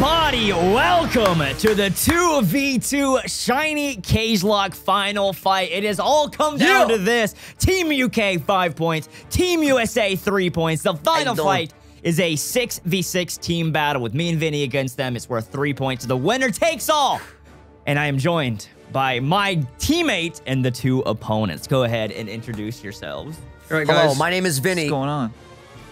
Everybody, welcome to the 2v2 Shiny Cagelocke final fight. It has all come down Yeah. to this. Team UK, 5 points. Team USA, 3 points. The final fight is a 6v6 team battle with me and Vinny against them. It's worth 3 points. The winner takes all. And I am joined by my teammate and the two opponents. Go ahead and introduce yourselves. All right, Hello, guys. my name is Vinny. What's going on?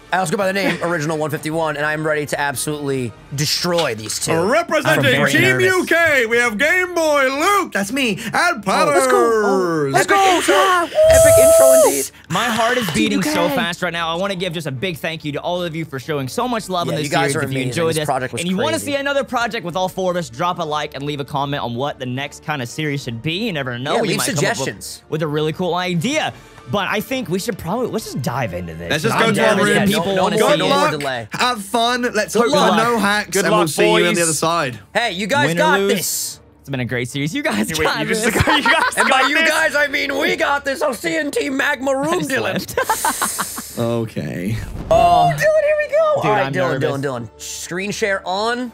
I also go by the name Original 151, and I'm ready to absolutely destroy these two. I'm Representing Team nervous. UK, we have Game Boy Luke. That's me. And Patterrz. let's go. Oh, let's go. Intro. Oh, Epic intro indeed. My heart is beating so fast right now. I want to give just a big thank you to all of you for showing so much love in Yeah, this you guys series. are if you enjoyed This this, project was and you want to see another project with all four of us, drop a like and leave a comment on what the next kind of series should be. You never know. Yeah, we leave might come up with- suggestions. with, a really cool idea. But I think we should probably let's just dive into this. Let's just I'm go to our nervous that rooms. People No- no Good no luck. delay. Have fun. Let's hope luck. for no hacks, Good and we'll luck, see you on the other side. Hey, you guys Win got this. It's been a great series. You guys Wait, got you just this. you guys And by got you guys, I mean we got this. I'll see you in Team Magma Room, Dylan. Okay. Oh, oh, Dylan, here we go. Dude, All right, I'm Dylan, nervous. Dylan, Dylan. Screen share on.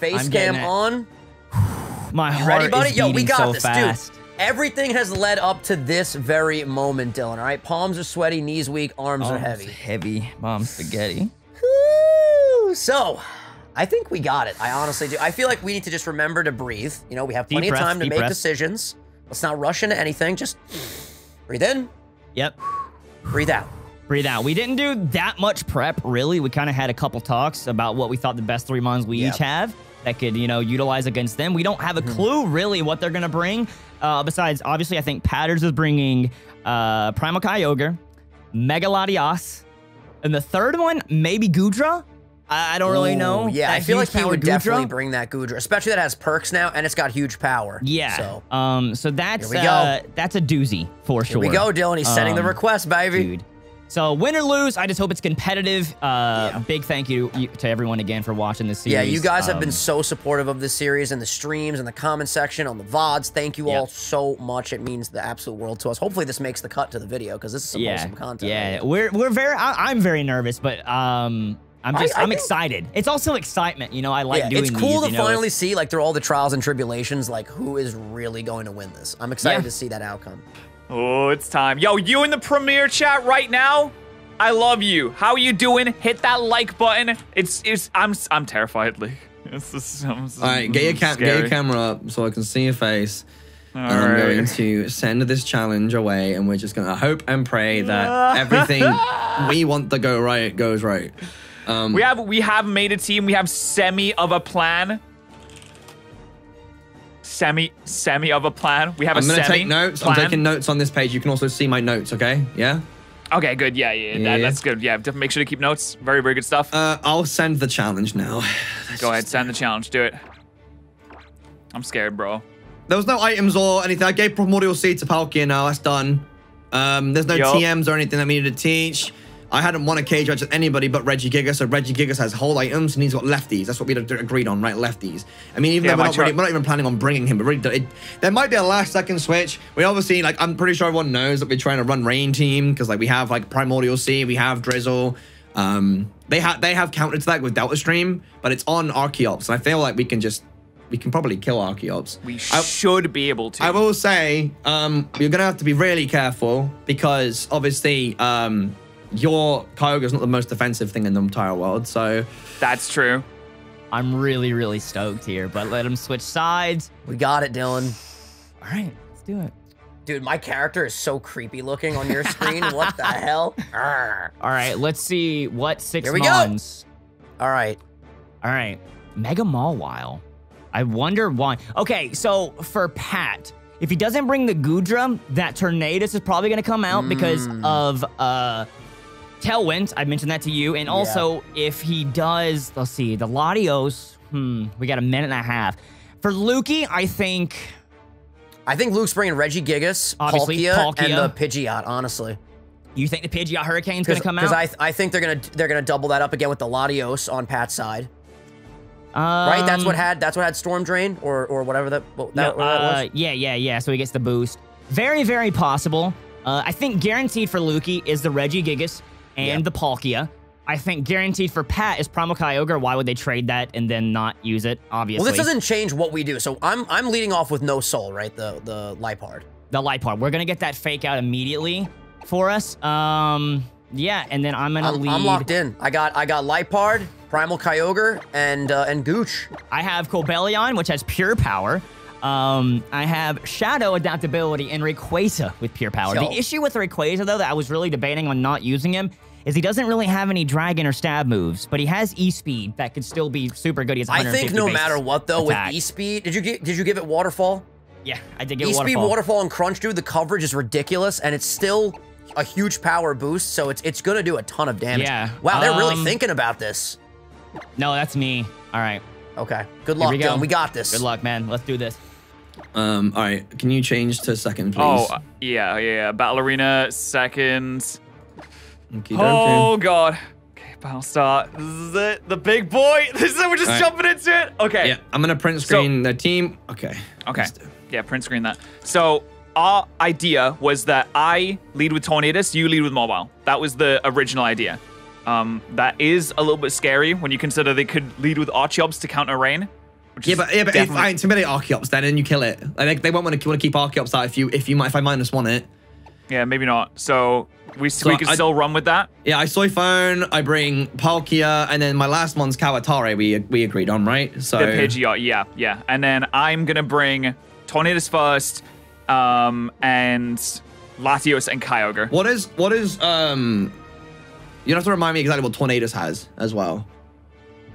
Face I'm cam on. My heart Ready, buddy? is Yo, beating we got so this, fast. dude. Everything has led up to this very moment, Dylan. All right, palms are sweaty, knees weak, arms are Oh, heavy. Heavy mom spaghetti. So, I think we got it. I honestly do. I feel like we need to just remember to breathe. You know, we have plenty of time to make breaths. decisions. Let's not rush into anything. Just breathe in, Yep. breathe out. Breathe out. We didn't do that much prep, really. We kind of had a couple talks about what we thought the best three mons we Yeah. each have that could, you know, utilize against them. We don't have a Mm-hmm. clue, really, what they're going to bring. Uh, besides, obviously, I think Patterrz is bringing uh, Primal Kyogre, Mega Latios, and the third one, maybe Goodra? I, I don't really know. Yeah, That I feel like he would Goodra? definitely bring that Goodra, especially that has perks now and it's got huge power. Yeah. So um. So that's Here uh, that's a doozy for here sure. we go, Dylan. He's sending the Um, request, baby. dude. So win or lose, I just hope it's competitive. Uh, Big thank you you- to everyone again for watching this series. Yeah, you guys have been Um, so supportive of this series and the streams and the comment section on the VODs. Thank you Yep. all so much. It means the absolute world to us. Hopefully, this makes the cut to the video because this is some yeah, wholesome content. yeah. We're we're very. I, I'm very nervous, but um, I'm just I I'm think- excited. It's also excitement. You know, I like yeah, doing it's cool these, to you know, finally see, like, through all the trials and tribulations, like, who is really going to win this. I'm excited Yeah. to see that outcome. Oh, it's time. Yo, you in the premiere chat right now? I love you. How are you doing? Hit that like button. It's it's I'm I'm terrified, Lee. It's just, I'm, All right, get your, cam- get your camera up so I can see your face. All and I'm going to send this challenge away, and we're just going to hope and pray that everything we want to go right goes right. Um, We have we have made a team. We have semi of a plan. Semi semi of a plan. We have I'm a going to take notes. Plan. I'm taking notes on this page. You can also see my notes, okay? Yeah? Okay, good. Yeah, yeah, Yeah. That, that's good. Yeah, definitely make sure to keep notes. Very, very good stuff. Uh, I'll send the challenge now. Go ahead, send the challenge. Do it. I'm scared, bro. There was no items or anything. I gave Primordial Sea to Palkia now. That's done. Um, there's no Yo. TMs or anything that we need to teach. I hadn't won a cage match with anybody but Regigigas, so Regigigas has whole items and he's got lefties. That's what we agreed on, right? Lefties. I mean, even Yeah, though we're not, really, we're not even planning on bringing him, but really, it, there might be a last second switch. We obviously, like, I'm pretty sure everyone knows that we're trying to run Rain Team because, like, we have like Primordial Sea, we have Drizzle. Um, they have they have countered to that with Delta Stream, but it's on Archeops, and I feel like we can just we can probably kill Archeops. We I- should be able to. I will say, um, you're gonna have to be really careful because obviously, um, your Kyogre is not the most defensive thing in the entire world. So That's true. I'm really really stoked here, but let him switch sides. We got it, Dylan. All right, let's do it. Dude, my character is so creepy looking on your screen. what the hell? Arr. All right, let's see what six Here we go. All right. All right, Mega Mawile. I wonder why. Okay, so for Pat, if he doesn't bring the Goodra, that Tornadus is probably going to come out because Mm. of uh Tailwind. I mentioned that to you. And also, if he does, let's see, the Latios, hmm, we got a minute and a half. For Lukey, I think I think Luke's bringing Regigigas, Obviously, Palkia, Palkia. and the Pidgeot, honestly. you think the Pidgeot Hurricane's going to come out. Because I, I think they're gonna they're gonna double that up again with the Latios on Pat's side, um, right? That's what had that's what had Storm Drain or or whatever that what, No, that, what that uh, was. yeah, yeah, yeah. So he gets the boost. Very, very possible. Uh, I think guaranteed for Lukey is the Regigigas and Yeah. the Palkia. I think guaranteed for Pat is Primal Kyogre. Why would they trade that and then not use it? Obviously. Well, this doesn't change what we do. So I'm I'm leading off with no soul, right? The the Liepard. the Liepard. We're gonna get that fake out immediately for us. Um, yeah, and then I'm gonna I'm, lead. I'm locked in. I got I got Liepard, Primal Kyogre, and uh, and Gooch. I have Cobalion, which has pure power. Um, I have Shadow adaptability and Rayquaza with pure power. Yo. The issue with Rayquaza, though, that I was really debating on not using him, is he doesn't really have any Dragon or Stab moves, but he has E-Speed that could still be super good. He has I think no matter what though, attack. with E Speed, did you get did you give it Waterfall? Yeah, I did get E Speed, Waterfall. Waterfall, and Crunch, dude. The coverage is ridiculous, and it's still a huge power boost. So it's it's gonna do a ton of damage. Yeah, Wow, they're really um, thinking about this. No, that's me. All right. Okay. Good Here luck, we go. Dylan. We got this. Good luck, man. Let's do this. Um, all right. Can you change to second, please? Oh, uh, yeah, yeah, yeah. Battle Arena, second. Oh, God. Okay, battle start. This is it. The big boy. This is it. We're just Alright. jumping into it. Okay. Yeah, I'm gonna print screen the team. Okay. Okay. Yeah, print screen that. So our idea was that I lead with Tornadus, you lead with Mawile. That was the original idea. Um, that is a little bit scary when you consider they could lead with Archeops to counter rain. Which Yeah, but yeah, but if I intimidate Archeops, then and you kill it. Like they, they won't want to want to keep Archeops out if you if you might if I minus one it. yeah, maybe not. So we So we could I- still run with that. Yeah, I soy phone. I bring Palkia, and then my last one's Kawatare. We we agreed on, right? So The Pidgeot, yeah, yeah. And then I'm gonna bring Tornadus first, um, and Latios and Kyogre. what is what is um? You have to remind me exactly what Tornadus has as well.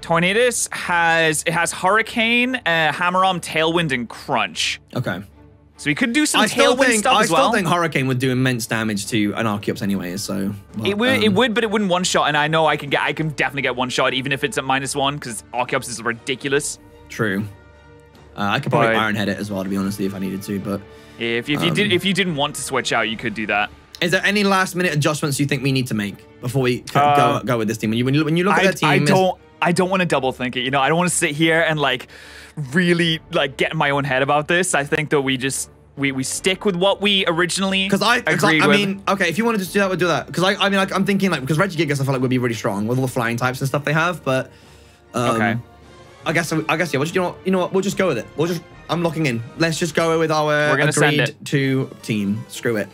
Tornadus has it has Hurricane, uh, Hammer Arm, Tailwind, and Crunch. Okay. So he could do some I Tailwind think stuff I as still think Hurricane would do immense damage to an Archeops anyway. So It would, it um, would, but it wouldn't one shot. And I know I can get, I can definitely get one shot, even if it's at minus one, because Archeops is ridiculous. True. Uh, I could probably But- Iron Head it as well, to be honest, if I needed to. But If, if you did, Um, if you didn't want to switch out, you could do that. is there any last minute adjustments you think we need to make before we Uh, go go with this team? When you when you, when you look I, at that team, I don't, I don't want to double think it. You know, I don't want to sit here and like really like get in my own head about this. I think that we just we we stick with what we originally Because I, 'cause I, agreed I with. mean, okay, if you want to just do that, we'll do that. Because I, I mean, like, I'm thinking like because Regigigas, I feel like would be really strong with all the flying types and stuff they have. But um, Okay. I guess I guess yeah. We'll just, you know, what, you know what? We'll just go with it. We'll just. I'm locking in. Let's just go with our We're gonna send agreed it. to team. Screw it.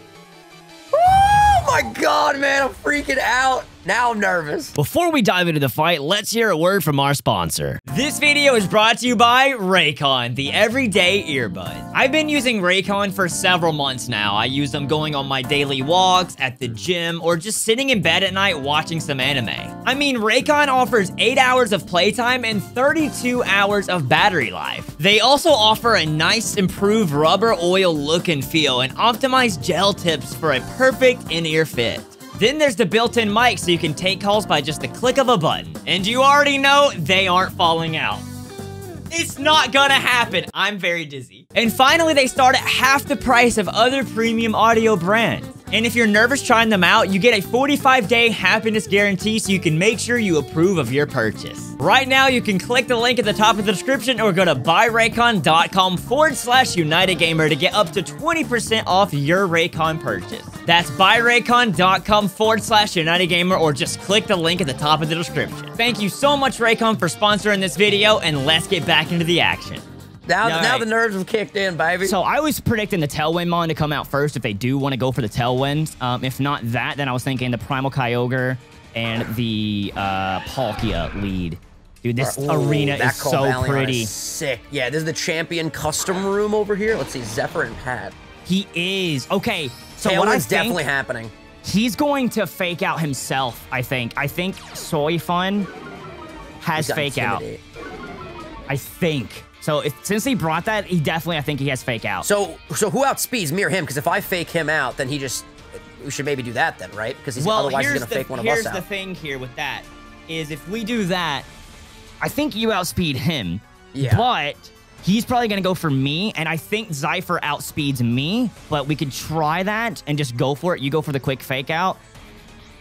Oh my god, man! I'm freaking out. Now I'm nervous. Before we dive into the fight, let's hear a word from our sponsor. This video is brought to you by Raycon, the everyday earbud. I've been using Raycon for several months now. I use them going on my daily walks, at the gym, or just sitting in bed at night watching some anime. I mean, Raycon offers 8 hours of playtime and 32 hours of battery life. They also offer a nice improved rubber oil look and feel and optimized gel tips for a perfect in-ear fit. Then there's the built-in mic so you can take calls by just the click of a button. And you already know they aren't falling out. It's not gonna happen. I'm very dizzy. And finally, they start at half the price of other premium audio brands. And if you're nervous trying them out, you get a 45 day happiness guarantee so you can make sure you approve of your purchase. Right now, you can click the link at the top of the description or go to buyraycon.com forward slash United Gamer to get up to 20% off your Raycon purchase. That's buyraycon.com forward slash United Gamer or just click the link at the top of the description. Thank you so much, Raycon, for sponsoring this video, and let's get back into the action. Now, right. the nerves have kicked in, baby. So I was predicting the Tailwind Mon to come out first if they do want to go for the Tailwind. Um, if not that, then I was thinking the Primal Kyogre and the uh, Palkia lead. Dude, this Ooh, arena is so Cobalion pretty. is sick. Yeah, this is the champion custom room over here. Let's see, Zephyr and Pat. He is. Okay, so what I think, definitely happening. he's going to fake out himself, I think. I think Soy Fun has fake out. I think. So if, since he brought that, he definitely, I think he has fake out. So, so who outspeeds me or him? Because if I fake him out, then he just. We should maybe do that then, right? Because well, otherwise he's gonna the, fake one of us out. here's the thing here with that is if we do that, I think you outspeed him. Yeah. But he's probably gonna go for me, and I think Zypher outspeeds me. But we could try that and just go for it. You go for the quick fake out.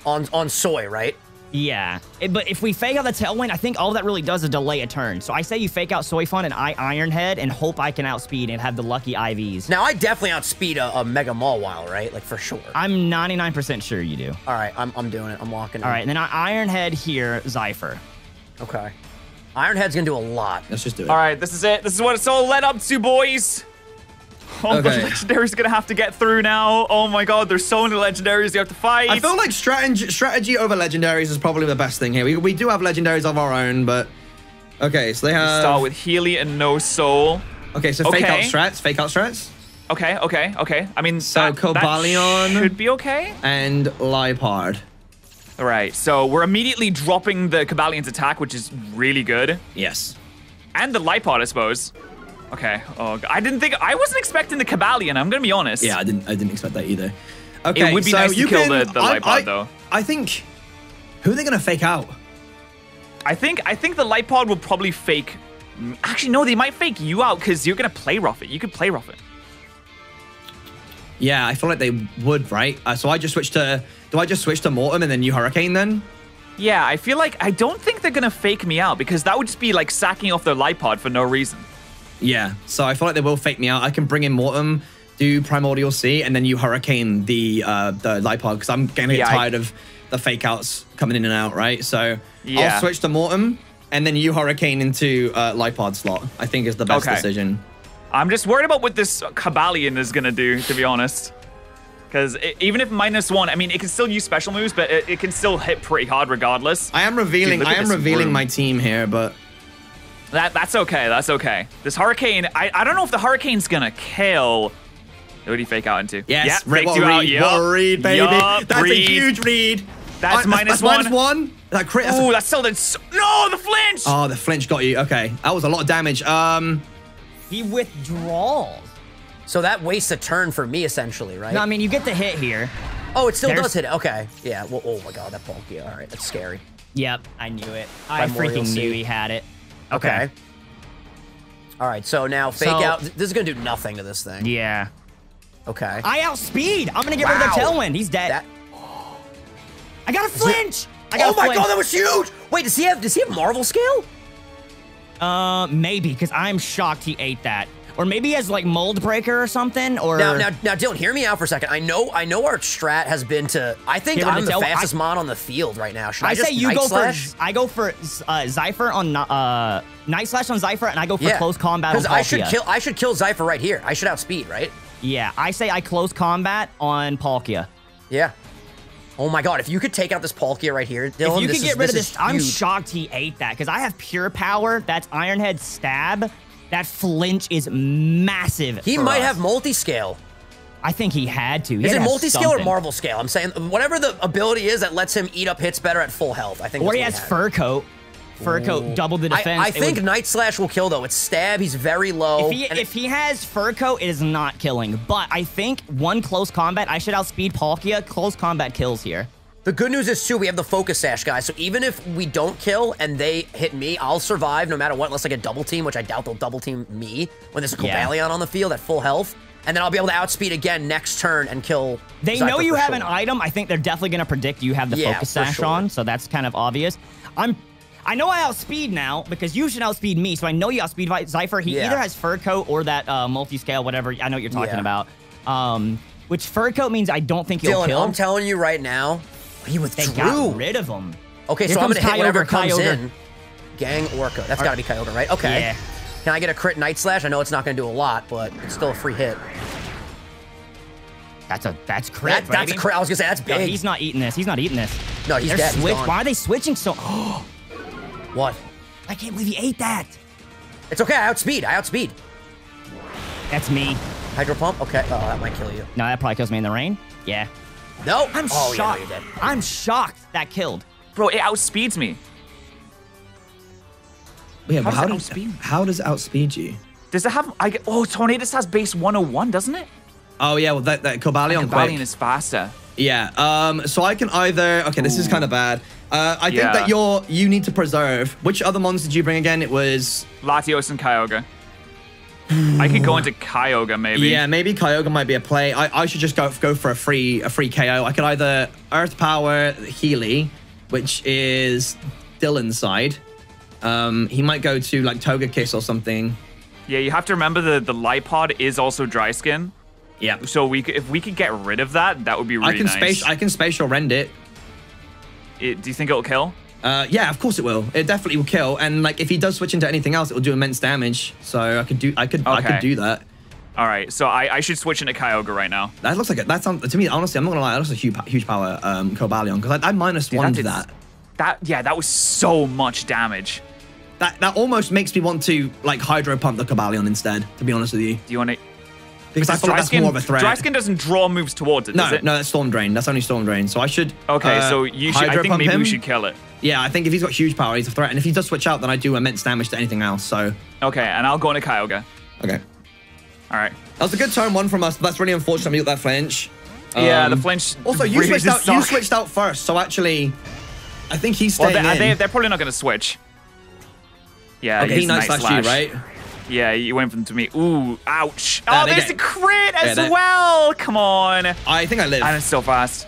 on on soy, right? Yeah, It- but if we fake out the tailwind, I think all that really does is delay a turn. So I say you fake out Soy Fun and I Iron Head and hope I can outspeed and have the lucky IVs. Now I definitely outspeed a, a Mega Mawile, right? Like for sure. I'm 99% sure you do. All right, I'm, I'm doing it. I'm walking. All right, and then I Iron Head here, Zypher. Okay. Ironhead's gonna do a lot. Let's just do it. All right, this is it. This is what it's all led up to, boys. Oh, the Okay. legendary's gonna have to get through now. Oh my god, there's so many legendaries you have to fight. I feel like strategy, strategy over legendaries is probably the best thing here. We, we do have legendaries of our own, but okay. So they have start with Healy and No Soul. okay. So fake out Okay. strats, fake out strats, Okay, okay, okay. I mean, So, that, that should be okay. and Liepard. All right, so we're immediately dropping the Cobalion's attack, which is really good, Yes. and the Liepard, I suppose. Okay. Oh, I didn't think I wasn't expecting the Cobalion. I'm gonna be honest. Yeah, I didn't. I didn't expect that either. Okay, would be so nice to you kill can, the- the Liepard, I- though. I think who are they gonna fake out? I think I think the Liepard will probably fake. Actually, no, they might fake you out because you're gonna play rough it. You could play rough it. Yeah, I feel like they would, right? Uh, so I just switch to. Do I just switch to Mortem and then you Hurricane then? Yeah, I feel like I don't think they're gonna fake me out because that would just be like sacking off their Liepard for no reason. Yeah. So I feel like they will fake me out. I can bring in Mortem, do Primordial Sea, and then you Hurricane the uh, the Liepard because I'm getting Yeah, I- tired of the fake outs coming in and out, right? So Yeah. I'll switch to Mortem and then you Hurricane into uh, Liepard slot. I think is the best Okay. decision. I'm just worried about what this Cobalion is gonna do, to be honest. Because even if minus one, I mean, it can still use special moves, but it, it can still hit pretty hard regardless. I am revealing. look I am revealing room. my team here, but That that's okay. That's okay. This hurricane, I, I don't know if the hurricane's gonna kill. Who did he fake out into? yes, yeah, Re- faked you a out. read, Yup. what a read, baby. Yup, That's a huge read. That's Uh, minus minus one. one. That crit. that's a- Ooh, that's still that's no the flinch. Oh, the flinch got you. Okay, that was a lot of damage. Um, He withdraws. So that wastes a turn for me essentially, right? No, I mean, you get the hit here. oh, it still there's- does hit it. Okay. Yeah. Well, oh my god, that bulky. All right, that's scary. Yep, I knew it. I Primordial freaking knew he had it. Okay. All right. So now fake So- out. This is gonna do nothing to this thing. Yeah. Okay. I outspeed. I'm gonna get rid of the tailwind. He's dead. That. I got a flinch. I got Oh a my flinch. god, that was huge. Wait, does he have? Does he have Marvel scale? Uh, maybe because I'm shocked he ate that, or maybe as like mold breaker or something. Or Now, now, now, Dylan, hear me out for a second. I know, I know, our strat has been to. I think Get rid of I'm the fastest I- mod on the field right now. Should I, I just say you go Slash? for I go for uh, Zypher on uh Night Slash on Zypher, and I go for yeah, close combat Because I should kill. I should kill Zypher right here. I should outspeed, right? Yeah, I say I close combat on Palkia. Yeah. Oh my god, if you could take out this Palkia right here, Dylan, if you could is- get rid of this this, I'm shocked he ate that because I have pure power. That's Ironhead stab. That flinch is massive. He might us. have multi-scale. I think he had to. He Is had it multi-scale or. Marvel scale? I'm saying whatever the ability is that lets him eat up hits better at full health. I think. Or he has had. fur coat. Fur coat double the defense. I It think Night Slash will kill though. It's stab. He's very low. if he if he has fur coat, it is not killing. But I think one close combat, I should outspeed Palkia. Close combat kills here. The good news is too, we have the focus sash, guys. So even if we don't kill and they hit me, I'll survive no matter what, unless I get double team, which I doubt they'll double team me when there's a Yeah. On the field at full health. And then I'll be able to outspeed again next turn and kill. They Zypher know you have sure. an item. I think they're definitely going to predict you have the Yeah, focus sash sure. on, so that's kind of obvious. I'm. I know I outspeed now because you should outspeed me, so I know you outspeed Zypher. He Yeah. either has fur coat or that uh, multi-scale, whatever. I know what you're talking Yeah. about. Um, which fur coat means I don't think you'll Dylan, kill. I'm telling you right now, he they withdrew. got rid of him. Okay, Here so I'm gonna hit whatever comes Kyogre. in. Gang Orca. That's got to be Kyogre, right? Okay. Yeah. Can I get a crit Night Slash? I know it's not going to do a lot, but it's still a free hit. That's a that's crit. That, that's a crit. I was going to say, that's No, big. he's not eating this. He's not eating this. No, he's They're dead. He's switch- gone. Why are they switching so? what? I can't believe he ate that. It's okay. I outspeed. I outspeed. That's me. Hydro Pump? Okay. Oh, that might kill you. No, that probably kills me in the rain. Yeah. No. I'm oh, shocked. Yeah, no. I'm shocked that killed. Bro, it outspeeds me. yeah, How but does how, it does, outspeed? how does it outspeed you? Does it have? I get, oh, Tornadus has base 101, doesn't it? Oh yeah, well that that Cobalion, Cobalion quick. is faster. Yeah. Um. So I can either. Okay, this is kind of bad. Uh, I think Yeah. that you're you need to preserve. Which other mons did you bring again? It was. Latios and Kyogre. I could go into Kyogre maybe. Yeah, maybe Kyogre might be a play. I, I should just go go for a free a free KO. I could either Earth Power Healy, which is Dylan's side. Um, he might go to like Togekiss or something. Yeah, you have to remember the the Liepard is also dry skin. Yeah. So we if we could get rid of that, that would be really I can nice. space. I can spatial rend it. It- do you think it'll kill? Uh, yeah, of course it will. It definitely will kill. And like, if he does switch into anything else, it will do immense damage. So I could do. I could. I could do that. All right, so I, I should switch into Kyogre right now. That looks like it. That sounds to me. Honestly, I'm not gonna lie. That looks a huge, huge power. Um, Cobalion because I, I minus Dude, one that to that. That yeah, that was so much damage. That that almost makes me want to like hydro pump the Cobalion instead. To be honest with you, Do you want to? because I feel like that's more of a threat. Dry skin doesn't draw moves towards it, no, does it? no, that's Storm Drain. That's only Storm Drain. So I should. Okay, uh, so you should. I think maybe him. we should kill it. Yeah, I think if he's got huge power, he's a threat. And if he does switch out, then I do immense damage to anything else. So Okay, and I'll go into Kyogre. okay, All right. that was a good turn one from us. But that's really unfortunate. We got that flinch. yeah, the Um, flinch. Also, you really switched out. just You switched out first. So actually, I think he's Well, staying they, in. they, they're probably not going to switch. Yeah, okay, he's he nice slash you, right? Yeah, you went from to me. Ooh, ouch. Yeah, oh, there's get- a crit as they- well. Come on. I think I live. And it's so fast.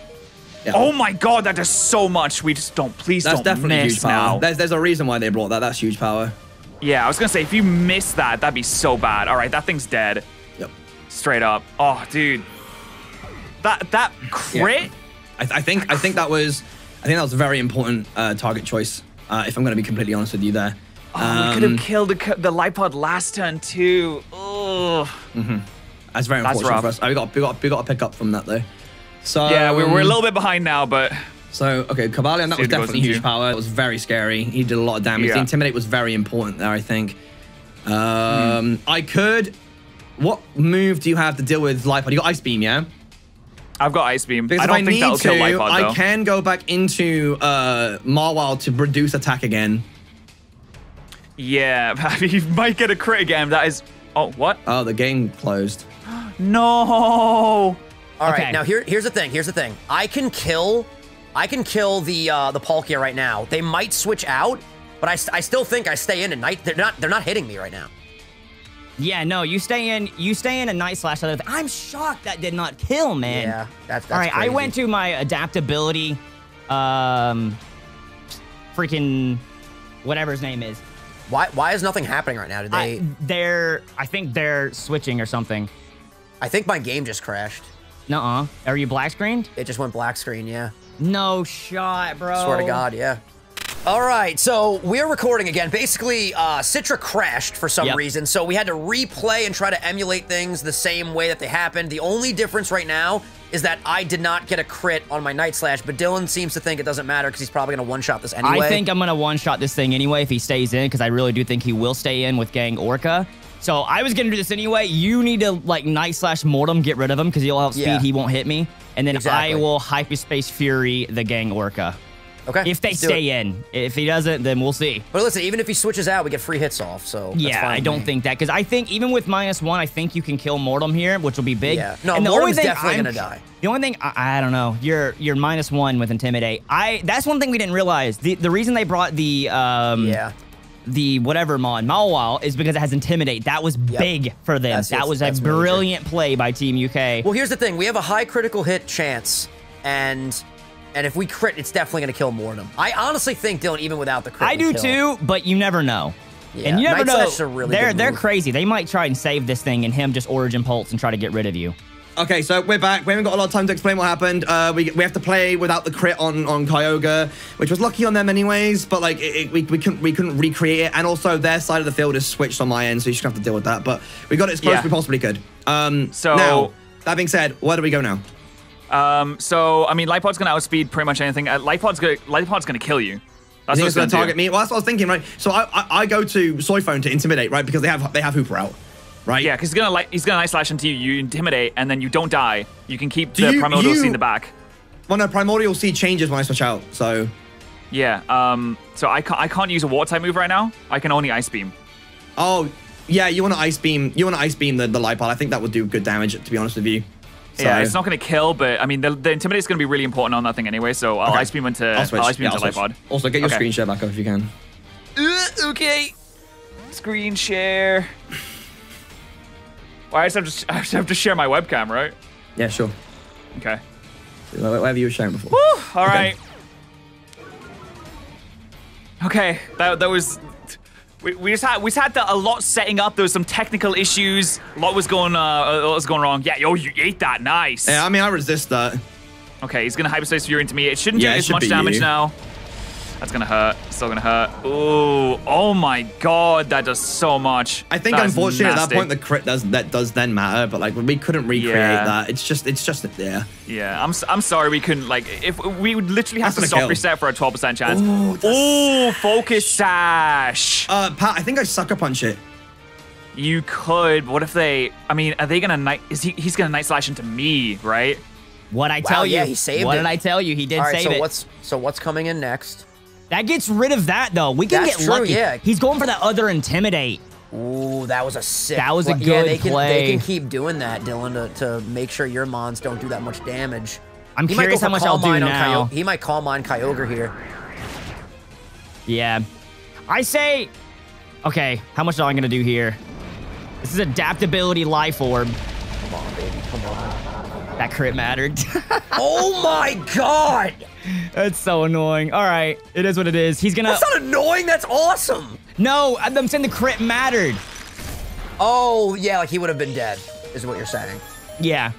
Yeah. Oh my god, that does so much. We just don't. Please That's don't definitely miss huge power. now. There's, there's a reason why they brought that. That's huge power. Yeah, I was gonna say if you miss that, that'd be so bad. All right, that thing's dead. Yep. Straight up. Oh, dude. That that crit. I, I think I think that was I think that was a very important uh, target choice. Uh, if I'm going to be completely honest with you there. Oh, we could have Um, killed the the Liepard last turn too. Ugh. That's very That's unfortunate rough. for us. Oh, we got we got we got to pick up from that though. So Yeah, we're, we're a little bit behind now, but So okay, Cobalion, that was See what it goes definitely huge into. power. It was very scary. He did a lot of damage. Yeah. The intimidate was very important there, I think. Um, Hmm. I could. What move do you have to deal with Liepard? You got Ice Beam, yeah? I've got Ice Beam. Because I don't if I think need that'll to, kill Liepard I though. can go back into uh, Mawile to reduce attack again. Yeah, you might get a crit again. That is. Oh, what? Oh, the game closed. No. All right, Okay. now here, here's the thing. Here's the thing. I can kill, I can kill the uh, the Palkia right now. They might switch out, but I, I still think I stay in at night. They're not they're not hitting me right now. Yeah, no, you stay in. You stay in a night slash other. I'm shocked that did not kill, man. Yeah, that's, that's All right, I went to my adaptability, um, freaking, whatever his name is. Why why is nothing happening right now? Did they? I, they're, I think they're switching or something. I think my game just crashed. Nuh-uh. Are you black screened? It just went black screen. Yeah. No shot, bro. Swear to God, yeah. All right, so we're recording again. Basically, uh, Citra crashed for some Yep. reason, so we had to replay and try to emulate things the same way that they happened. The only difference right now is that I did not get a crit on my Night Slash, but Dylan seems to think it doesn't matter because he's probably going to one-shot this anyway. I think I'm gonna one-shot this thing anyway if he stays in, because I really do think he will stay in with Gang Orca. So I was gonna do this anyway. You need to like Night Slash Mortem, get rid of him, because he'll have speed. Yeah. He won't hit me, and then Exactly. I will Hyperspace Fury the Gang Orca. Okay. If they stay it. in. If he doesn't, then we'll see. But listen, even if he switches out, we get free hits off, so that's yeah, I don't me. think that because I think even with minus one, I think you can kill Mortem here, which will be big. Yeah. No, and the Mortem's only thing definitely I'm- gonna die. The only thing I, I don't know, you're you're minus one with intimidate. I that's one thing we didn't realize. The the reason they brought the um Yeah. The whatever mod Mawile is because it has intimidate. That was big for them. That's- that was a that's major. brilliant play by Team UK. Well, here's the thing: we have a high critical hit chance, and and if we crit, it's definitely going to kill Mortem. I honestly think Dylan, even without the crit, I do kill. too, but you never know. Yeah, and you never Night know. Really they're they're crazy. They might try and save this thing and him just origin pulse and try to get rid of you. Okay, so we're back. We haven't got a lot of time to explain what happened. Uh, we, we have to play without the crit on on Kyogre, which was lucky on them anyways. But like, it, it- we, we couldn't we couldn't recreate it, and also their side of the field is switched on my end, so you just have to deal with that. But we got it as close Yeah. as we possibly could. Um, So- now that being said, where do we go now? Um, so I mean, Liepard's gonna outspeed pretty much anything. Uh, Liepard's Liepard's gonna kill you. That's think what it's going to do. target me. Well, that's what I was thinking, right? So I, I I go to Soyphone to intimidate, right? Because they have they have Hoopa out, right? Yeah, because he's gonna like he's gonna night slash into you. You intimidate, and then you don't die. You can keep Do the you- primordial you- seed in the back. Well, no, Primordial Sea changes when I switch out. So Yeah. Um. So I can't I can't use a water type move right now. I can only ice beam. oh yeah, you want to ice beam? You want to ice beam the the Liepard? I think that would do good damage. To be honest with you. So, Yeah, it's not gonna kill, but I mean the the intimidate is gonna be really important on that thing anyway. So I'll Okay. ice beam into I'll I'll, ice beam Yeah, into I'll switch. Liepard. Also, get your Okay. screen share back up if you can. Uh, okay. Screen share. Well, I just have to, I just have to share my webcam, right? Yeah, sure. Okay. Whatever you were sharing before. Whew, all Okay. right. Okay, that that was. We, we just had we just had the, a lot setting up. There was some technical issues. A lot was going uh, a lot was going wrong. Yeah, yo, you ate that. Nice. Yeah, I mean, I resist that. Okay, he's gonna hyperspace fury into me. It shouldn't Yeah, do it as much damage you. now. That's gonna hurt. Still gonna hurt. Ooh, oh my god, that does so much. I think That is unfortunately at that point the crit does that does then matter, but like we couldn't recreate Yeah. that. It's just it's just there. Yeah, I'm, s- I'm sorry we couldn't like if we would literally have That's to gonna kill. reset for a 12% chance. Ooh, that's- Ooh, focus sash. Uh, Pat, I think I sucker punch it. You could. But what if they? I mean, are they gonna night? Is he? He's gonna night slash into me, right? What I tell you? yeah, he saved What it. did I tell you? He did All right, save so it. what's so what's coming in next? That gets rid of that though. We can That's get true, lucky. yeah. He's going for that other intimidate. Ooh, that was a sick. That was a play. Yeah, good they can, play. They can keep doing that, Dylan, to, to make sure your mons don't do that much damage. I'm He curious how much I'll do now. He might call mine Kyogre here. Yeah. I say, okay, how much am I gonna do here? This is adaptability life orb. Come on, baby, come on. That crit mattered. oh my god! That's so annoying. All right, it is what it is. He's gonna. That's not annoying. That's awesome. no, I'm saying the crit mattered. Oh yeah, like he would have been dead, is what you're saying. Yeah.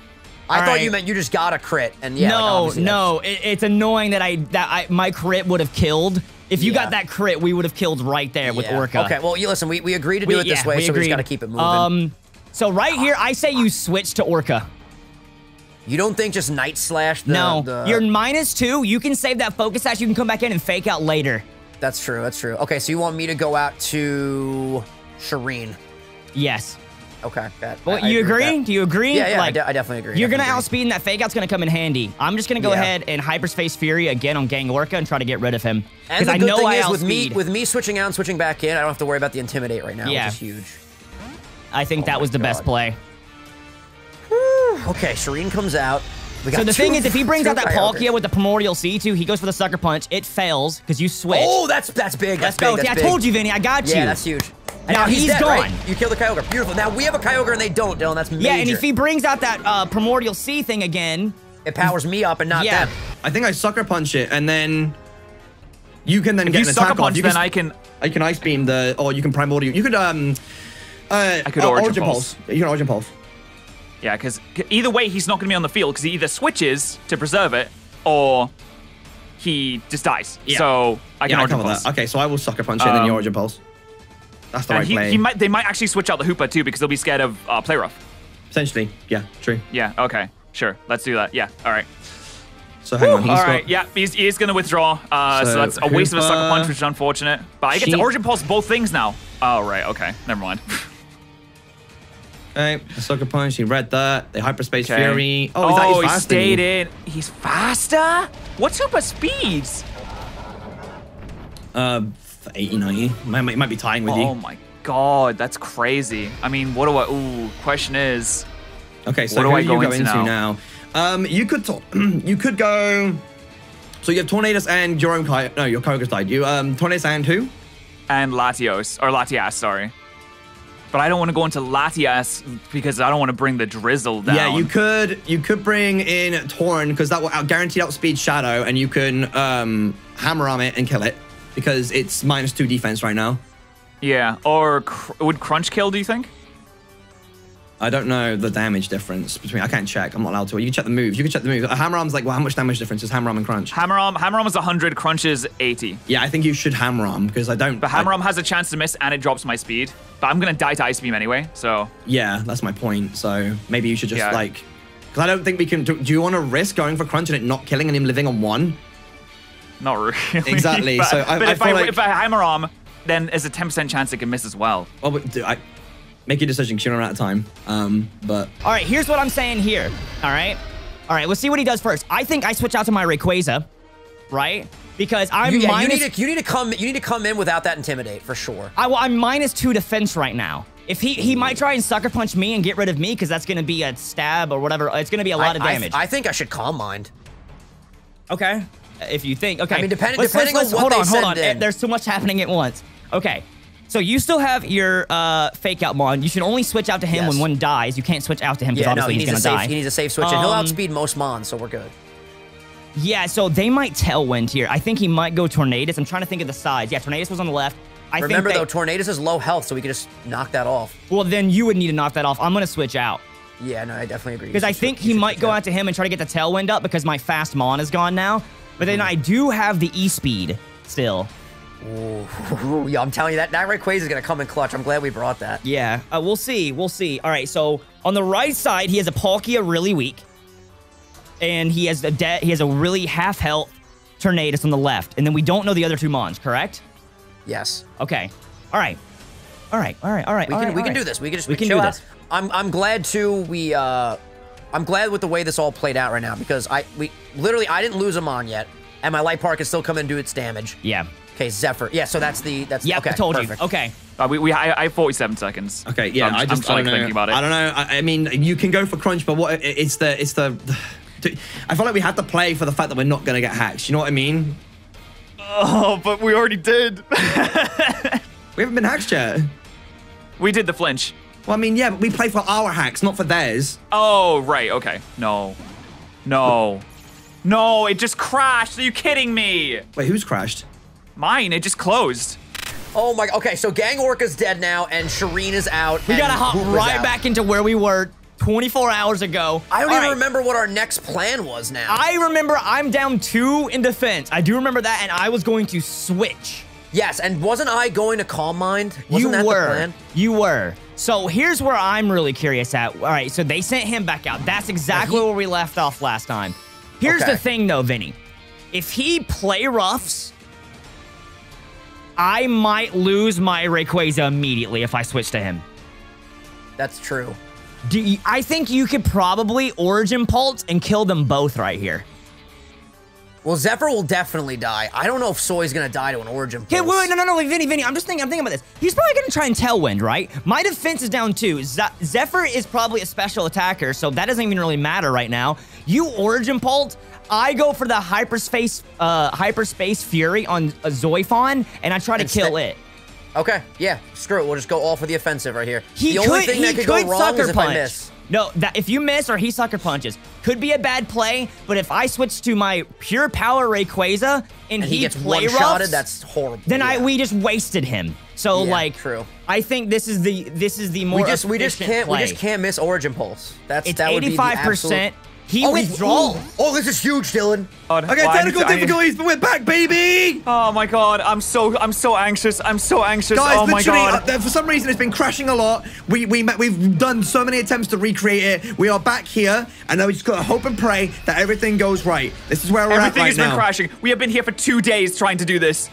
I All thought right. you meant you just got a crit, and yeah. like, no, that's- no, it, it's annoying that I that I my crit would have killed. If you Yeah. got that crit, we would have killed right there with Yeah. Orca. Okay, well, you listen. We, we agreed to do We- it this yeah, way, so we just got to keep it moving. Um, so right here, I say you switch to Orca. you don't think just night slash? The, no, the, you're minus two. You can save that focus sash. You can come back in and fake out later. That's true. That's true. Okay, so you want me to go out to Shireen? Yes. Okay, that. Well, I- I you with agree? that. Do you agree? Yeah, yeah, I de- I definitely agree. You're gonna outspeed, and that fake out's gonna come in handy. I'm just gonna go Yeah. ahead and hyperspace fury again on Gang Orca and try to get rid of him And the I good know thing I is, with me, with me switching out and switching back in, I don't have to worry about the intimidate right now, Yeah. which is huge. I think that Oh my was the best play. Okay, Shireen comes out. We So the two- thing is, if he brings out that Kyogres. Palkia with the Primordial C2, he goes for the Sucker Punch. It fails because you switch. Oh, that's that's big. Let's That's big. go. that's See, I big. told you, Vinny. I got you. Yeah, that's huge. And Now he's dead, right? gone. You kill the Kyogre. Beautiful. Now we have a Kyogre and they don't, Dylan. That's major. Yeah, and if he brings out that uh, Primordial Sea thing again, it powers me up and not yeah. them. I think I sucker punch it, and then you can then If get you an sucker attack off. punch, You then can, I can. I can ice beam the, or you can primordial. You could um, uh, I could uh, Origin Pulse. You can origin pulse. Yeah, because either way, he's not going to be on the field because he either switches to preserve it or he just dies. Yeah. So I can Yeah, Origin cover Pulse. that. Okay, so I will sucker punch it, and then you Um, origin pulse. That's the right he, play. he might, they might actually switch out the Hoopa too because they'll be scared of uh, Play Rough. Essentially, yeah, true. Yeah, okay. Sure. Let's do that. Yeah, all right. So hang on, he's all got. right, yeah, he's, he is going to withdraw. Uh, so, So, that's a waste of a sucker punch, which is unfortunate. But I get to Origin Pulse both things now. Oh, right, okay. Never mind. Okay, the sucker punch. He read that. The hyperspace Okay. fury. Oh, he's, that, he's he faster stayed in. He's faster? What super speeds? Uh, 80, 90. Might, might, might be tying with Oh you. Oh my god, that's crazy. I mean, what do I? Ooh, question is, Okay, so What do who I go you go into now? now? Um, you could talk, you could go. So you have Tornadus and your own Kai. No, your Koga's died. You um Tornadus and who? and Latios or Latias, sorry. But I don't want to go into Latias because I don't want to bring the drizzle down. Yeah, you could you could bring in Torn because that will out, guaranteed outspeed Shadow, and you can um hammer on it and kill it because it's minus two defense right now. Yeah, or cr- would Crunch kill? Do you think? I don't know the damage difference between. I can't check. I'm not allowed to. You can check the moves. You can check the moves. Hammer arm's like, well, how much damage difference is hammer arm and crunch? Hammer Arm, Hammer Arm is 100, Crunch is 80. Yeah, I think you should hammer arm because I don't. But Hammer I- Arm has a chance to miss and it drops my speed. But I'm gonna die to Ice Beam anyway, so Yeah, that's my point. So maybe you should just Yeah. like, because I don't think we can. Do, do you want to risk going for crunch and it not killing and him living on one? not really. Exactly, but, so I- but I if I like- if I Hammer Arm, then there's a 10% chance it can miss as well. Well, but do, I make your decision because you're out of time. Um, but All right, here's what I'm saying here. All right. All right, let's see what he does first. I think I switch out to my Rayquaza, right? Because I'm You, yeah, you need to you need to come you need to come in without that intimidate for sure. I, well, I'm minus two defense right now. If he he might try and sucker punch me and get rid of me because that's gonna be a stab or whatever. It's gonna be a lot I, of damage. I, think I should calm mind. okay. If you think. Okay. I mean, depend- Let's- depending let's- on what hold they on, hold send on. in. There's too much happening at once. Okay. So you still have your uh, fake out mon. You should only switch out to him Yes. when one dies. You can't switch out to him because Yeah, no, obviously he he's a safe die. he needs a safe switch, and he'll Um, outspeed most mons, so we're good. Yeah, so they might tailwind here. I think he might go Tornadus. I'm trying to think of the sides. Yeah, Tornadus was on the left. I Remember though, Tornadus is low health, so we could just knock that off. well, then you would need to knock that off. I'm gonna switch out Yeah, no, I definitely agree. because I think he might go out to him and try to get the tailwind up because my fast mon is gone now. But then I do have the E speed still. Ooh, yeah, I'm telling you that that Rayquaza is gonna come in clutch. I'm glad we brought that. Yeah, uh, we'll see. We'll see. All right, so on the right side, he has a Palkia really weak, and he has a de- he has a really half health Tornadus on the left, and then we don't know the other two mons. Correct? Yes, Okay. All right. All right. All right. All right. we can right, we can right. do this. We can just We we can do out. this. I'm I'm glad too. We uh, I'm glad with the way this all played out right now because I we literally I didn't lose a Mon yet, and my light park can still come and do its damage. Yeah. Okay, Zephyr. Yeah, so that's the that's Yep. okay. I told perfect. you. Okay. Uh, we, we I, I have 47 seconds. Okay, yeah, So I'm, I just I'm, I like, don't know. thinking about it. I don't know. I, I mean, you can go for crunch, but what? It's the it's the. I feel like we have to play for the fact that we're not gonna get hacked. You know what I mean? Oh, but we already did. We haven't been hacked yet. we did the flinch. Well, I mean, yeah, but we play for our hacks, not for theirs. Oh, right. Okay. No. No. No, it just crashed. Are you kidding me? Wait, who's crashed? Mine, it just closed. Oh my. Okay, so Gang Orca's dead now, and Shireen is out. We gotta hop Hoopa's right out. back into where we were 24 hours ago. I don't All even right. remember what our next plan was now. I remember I'm down two in defense. I do remember that, and I was going to switch. yes, and wasn't I going to Calm Mind? Wasn't you that were. the plan? You were. So here's where I'm really curious at. All right, so they sent him back out. That's exactly he- where we left off last time. Here's Okay. the thing, though, Vinny. If he play roughs, I might lose my Rayquaza immediately if I switch to him. That's true. Do you, I think you could probably Origin Pulse and kill them both right here. Well, Zephyr will definitely die. I don't know if Soy's gonna die to an Origin Okay, Pulse. wait, wait, no, no, no, Vinny, Vinny. I'm just thinking, I'm thinking about this. He's probably gonna try and tailwind, right? My defense is down too. Z- Zephyr is probably a special attacker, so that doesn't even really matter right now. You Origin Pulse, I go for the hyperspace, uh, hyperspace Fury on a Zoifon, and I try to And kill it. Okay, yeah, screw it. We'll just go all for the offensive right here. He the could, only thing he that could, could go wrong sucker is if punch. I miss. No, that if you miss or he sucker punches, could be a bad play. But if I switch to my pure power Rayquaza and, And he, gets play roughs, That's horrible. then I we just wasted him. So Yeah, like, true. I think this is the this is the more we just we just can't play. we just can't miss Origin Pulse. That's It's that would be the 85%. absolute- He oh, withdraws. ooh, Oh, this is huge, Dylan. God, Okay, well, I technical I difficulties, but we're back, baby. Oh my god, I'm so I'm so anxious. I'm so anxious. Guys, oh my literally, god. uh, for some reason, it's been crashing a lot. We we met, we've done so many attempts to recreate it. We are back here, and now we just gotta hope and pray that everything goes right. This is where we're Everything at right has been crashing. We have been here for two days trying to do this.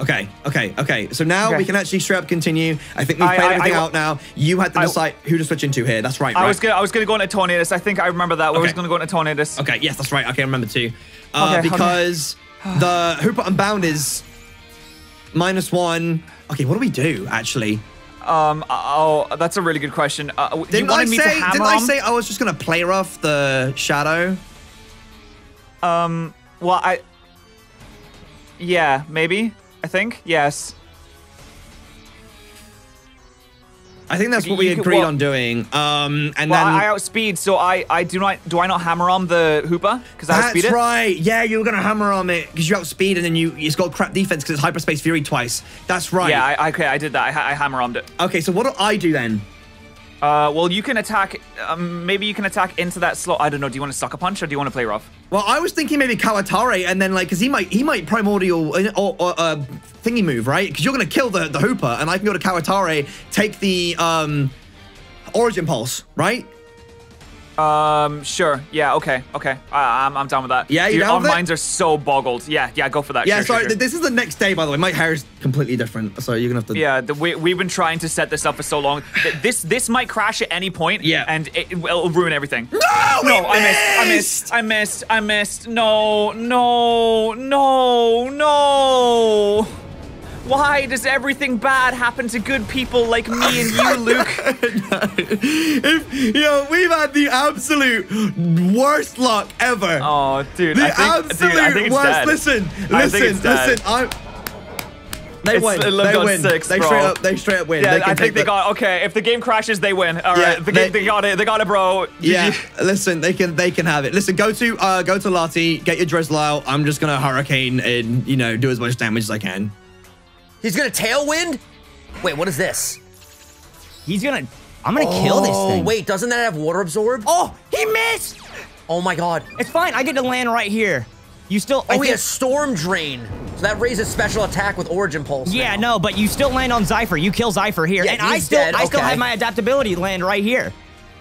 Okay, okay, okay. So now Okay. we can actually straight up continue. I think we've I- played I- everything I- out now. You had to I- decide who to switch into here. That's right, I was gonna I was gonna go into Tornadus. I think I remember that. We Okay. was gonna go into Tornadus. Okay, yes, that's right. Okay, I remember too. Uh, Okay, because the Hoopa Unbound is minus one. Okay, what do we do actually? Um. Oh, that's a really good question. Uh, Didn't I wanted me to say? Didn't I say I was just gonna play rough the shadow? Um. Well, I. Yeah, maybe. I think yes. I think that's what we you could- agreed well- on doing. Um, and Well, then I, I outspeed, so I I do not do I not hammer on the Hoopa because I outspeed it. that's right. Yeah, you were gonna hammer on it because you outspeed and then you it's got crap defense because it's hyperspace fury twice. That's right. Yeah, I, I- okay, I did that. I, I hammer on it. okay, so what do I do then? Uh, well, you can attack. Um, maybe you can attack into that slot. I don't know. Do you want to sucker punch or do you want to play rough? Well, I was thinking maybe Kawatare, and then like, because he might he might primordial uh, or, or uh, thingy move, right? Because you're gonna kill the the Hoopa, and I can go to Kawatare, take the um Origin Pulse, right? Um, sure. Yeah. Okay. Okay. I, I'm I'm down with that. Yeah, you Dude, down our with it? minds are so boggled. Yeah. Yeah. Go for that. Yeah. Sure, sorry, sure, sure. this is the next day, by the way. My hair is completely different, so you're gonna have to. Yeah, the, we, we've been trying to set this up for so long. This this might crash at any point, Yeah. and it, will ruin everything. No, No, I missed, I missed, I missed, I missed. No, no, no, no. Why does everything bad happen to good people like me and you, Luke? if you know, we've had the absolute worst luck ever. Oh, dude, the I think, absolute dude, I think it's worst. dead. Listen, I listen, think it's dead. listen. I'm. They It's- win. They win. six, they bro. straight up. They straight up win. Yeah, They I think they the- got okay. If the game crashes, they win. All right, Yeah, the they- game, they got it. They got it, bro. Yeah, listen, they can they can have it. Listen, go to uh go to Lati, get your Drizzle out. I'm just gonna hurricane and you know do as much damage as I can. He's gonna tailwind. Wait, what is this? He's gonna. I'm gonna kill this Oh thing. wait, doesn't that have water absorb? Oh, he missed. Oh my god. It's fine. I get to land right here. You still. I Oh, he think- has storm drain. So that raises special attack with origin pulse. Yeah, now. no, but you still land on Zypher. You kill Zypher here, Yeah, and I still, dead, I still have my adaptability land right here.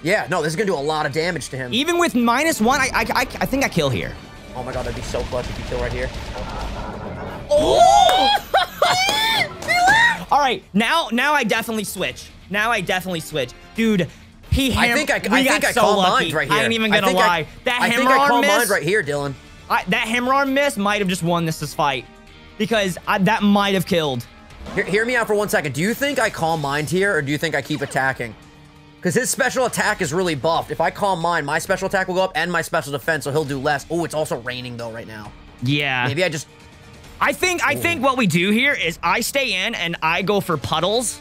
Yeah, no, this is gonna do a lot of damage to him. Even with minus one, I, I, I, I think I kill here. Oh my god, that'd be so clutch if you kill right here. Oh! All right, now, now I definitely switch. Now I definitely switch, dude. He. I think I, we I think I so call lucky. mind right here. I ain't even gonna think I- lie. that I hammer think I call miss. mind right here, Dylan. I, that hammer arm miss might have just won this, this fight because I, that might have killed. Hear, hear me out for one second. Do you think I calm mind here, or do you think I keep attacking? Because his special attack is really buffed. If I calm mind, my special attack will go up and my special defense, so he'll do less. Oh, it's also raining though right now. Yeah. Maybe I just I think I think what we do here is I stay in and I go for puddles.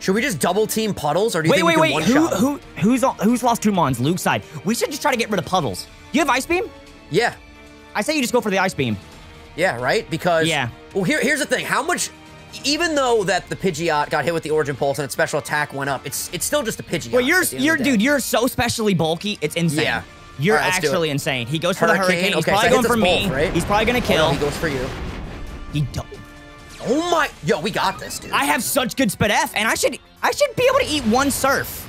should we just double team puddles, or do you Wait, think wait, we wait. can Who one shot? who who's who's lost two mons? Luke's side. We should just try to get rid of puddles. You have ice beam? Yeah, I say you just go for the ice beam. yeah, right. Because Yeah. Well, here here's the thing. How much? Even though that the Pidgeot got hit with the Origin Pulse and its special attack went up, it's it's still just a Pidgeot. Well, you're at the end of you're dude. You're so specially bulky. It's insane. Yeah. You're right, actually insane. He goes for the Hurricane? hurricane. He's Okay, probably that going for me. both, right? He's probably gonna Oh, no, kill. he goes for you. he don't. Oh my! Yo, we got this, dude. I have such good spit F, and I should I should be able to eat one surf.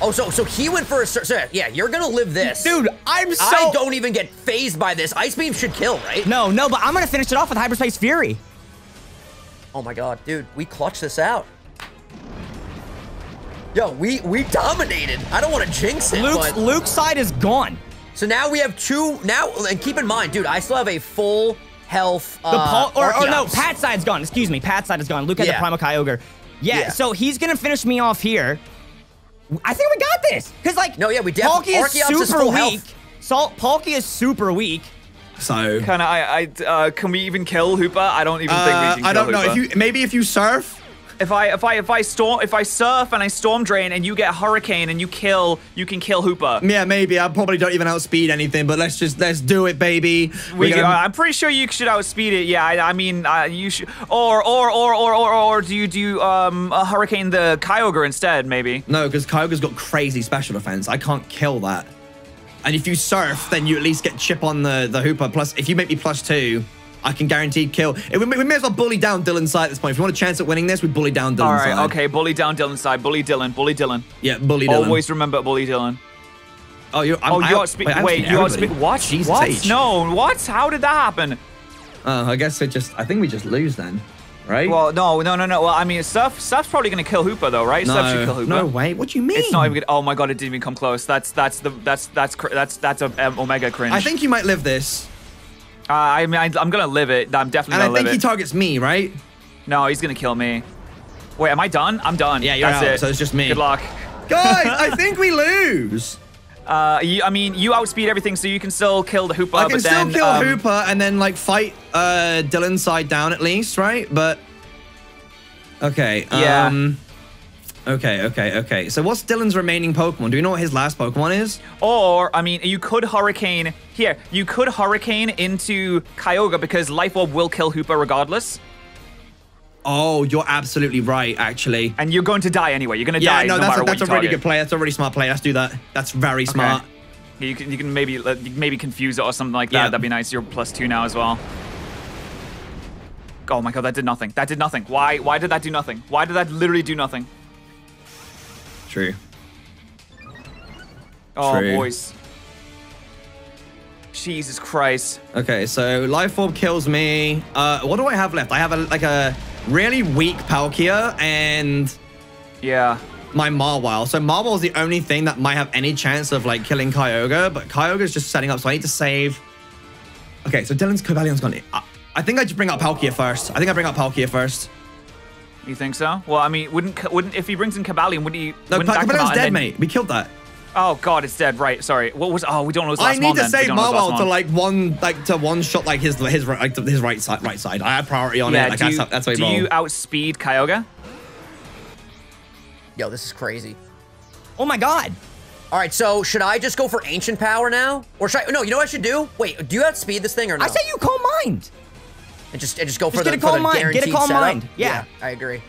oh, so so he went for a sur- so, yeah. You're gonna live this, Dude, I'm so I don't even get phased by this. Ice beam should kill, right? No, no, but I'm gonna finish it off with hyperspace fury. Oh my god, dude, we clutched this out. Yo, we we dominated. I don't want to jinx it, Luke's Luke's side is gone. So now we have two. Now and keep in mind, dude, I still have a full health. The uh, Paul, or, or no, Archeops. Pat's side's gone. Excuse me, Pat's side is gone. Luke has Yeah. the Primal Kyogre. Yeah, Yeah. so he's gonna finish me off here. I think we got this. Cause like, No, yeah, we def- Palkia is Archeops is super full weak. health. Salt Palkia is super weak. So Kind of. I. I. Uh, can we even kill Hoopa? I don't even think we uh, can. I kill don't know if you maybe if you surf. If I if I if I storm if I surf and I storm drain and you get hurricane and you kill you can kill Hoopa. Yeah, maybe I probably don't even outspeed anything, but let's just let's do it, baby. We, gonna- uh, I'm pretty sure you should outspeed it. Yeah, I, I mean, uh, you should, or, or, or, or, or, or, do you do you, um a hurricane the Kyogre instead? Maybe. No, because Kyogre's got crazy special defense. I can't kill that. And if you surf, then you at least get chip on the, the Hoopa. Plus, if you make me plus two, I can guarantee kill. Eh, We, may- we may as well bully down Dylan's side at this point. If you want a chance at winning this, we bully down Dylan's All right, side. okay. Bully down Dylan's side. Bully Dylan. Bully Dylan. Yeah, bully Dylan. Always remember bully Dylan. Oh, you're, I'm, Oh, you I wait, Wait, you everybody. outspeed. What? Jesus what? H. No. What? How did that happen? Oh, I guess it just. I think we just lose then, right? Well, no, no, no, no. Well, I mean, Surf, Surf's probably gonna kill Hoopa though, right? Surf should kill no, Hoopa. no way. What do you mean? It's not even. Oh my god! It didn't even come close. That's that's the that's that's that's that's a um, Omega cringe. I think you might live this, Uh, I mean, I, I'm gonna live it. I'm definitely and I think he it. targets me, right? no, he's gonna kill me. Wait, am I done? I'm done. Yeah, you're That's out, It. so it's just me. Good luck. Guys, I think we lose. Uh, you, I mean, you outspeed everything, so you can still kill the Hoopa. I can still then, kill um, Hoopa and then like fight uh Dylan's side down at least, right? But okay, Yeah. um, okay, okay, okay. So what's Dylan's remaining Pokemon? Do you know what his last Pokemon is? Or, I mean, you could Hurricane here. You could Hurricane into Kyogre because Life Orb will kill Hoopa regardless, Oh, you're absolutely right, actually. and you're going to die anyway. You're gonna Yeah, die no, no, that's matter a, what that's a really good play. That's a really smart play. Let's do that. That's very smart. You can you can maybe uh, you can maybe confuse it or something like that. Yeah. That'd be nice. You're plus two now as well. Oh my god, that did nothing. That did nothing. Why? Why did that do nothing? Why did that literally do nothing? True. Oh True. boys. Jesus Christ. Okay, so Life Orb kills me. Uh, what do I have left? I have a like a really weak Palkia and Yeah. my Mawile. So Mawile is the only thing that might have any chance of like killing Kyogre, but Kyogre's just setting up, so I need to save. Okay, so Dylan's Cobalion's gone. I, I think I just bring up Palkia first. I think I bring up Palkia first. You think so? Well, I mean, wouldn't wouldn't if he brings in Cobalion, wouldn't he? No, wouldn't that come Cobalion's out and dead, then- mate. We killed that. Oh god, it's dead. Right. Sorry. What was? Oh, we don't know his I need one. to then. Save don't know his last Mawile to like one like to one shot like his his right like, his right side right side. I had priority on Yeah. it. Like do that's you, how, that's how he do rolled. you outspeed Kyogre? Yo, this is crazy. Oh my god. All right, so should I just go for ancient power now, or should I? No, you know what I should do? Wait, do you have speed this thing or not? I say you calm mind. And just and just go for Just the, get a for calm the mind. Get a calm setup? mind. Yeah. I agree.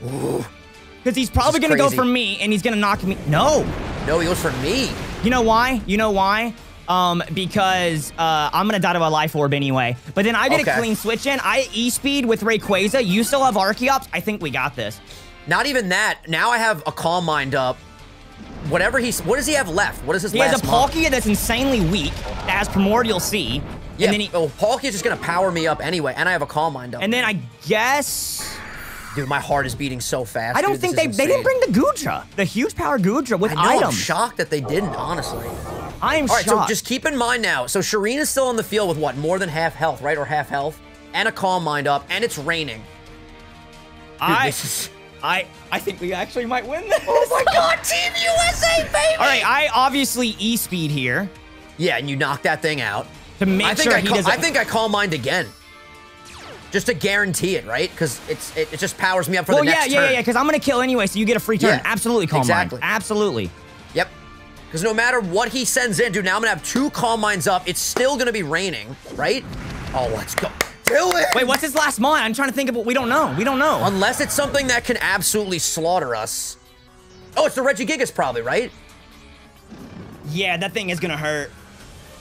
Because he's probably gonna go for me and he's gonna knock me. No. No, he goes for me. You know why? You know why? Um, because uh, I'm gonna die to a life orb anyway. But then I get Okay. a clean switch in. I E speed with Rayquaza. You still have Archeops. I think we got this. Not even that. Now I have a calm mind up. Whatever he's, what does he have left? What is his He last has a? Palkia that's insanely weak. That has Primordial Sea. Yeah, And then he, oh, well, Palkia is just gonna power me up anyway, and I have a calm mind up. and then I guess dude, my heart is beating so fast. I don't dude, think they they didn't bring the Goodra, the huge power Goodra with I know. I'm shocked that they didn't. Honestly. I am All right, shocked. so just keep in mind now. So Shireen is still on the field with what, more than half health, right, or half health, and a calm mind up, and it's raining. Dude, I, this is. I I think we actually might win this. Oh my God, Team USA, baby! All right, I obviously E speed here Yeah, and you knock that thing out. To make I think sure I, he call, doesn't. I think I calm mind again. Just to guarantee it, right? Because it's it, it just powers me up for Well, the yeah, next yeah, turn. yeah, yeah. Yeah. Because I'm gonna kill anyway, so you get a free turn. Yeah, Absolutely, calm exactly. mind. Absolutely. Yep. Because no matter what he sends in, dude, now I'm gonna have two calm minds up. It's still gonna be raining, right? Oh, let's go. Dylan! Wait, what's his last mon? I'm trying to think of what we don't know. We don't know. Unless it's something that can absolutely slaughter us. Oh, it's the Regigigas probably, right? yeah, that thing is gonna hurt.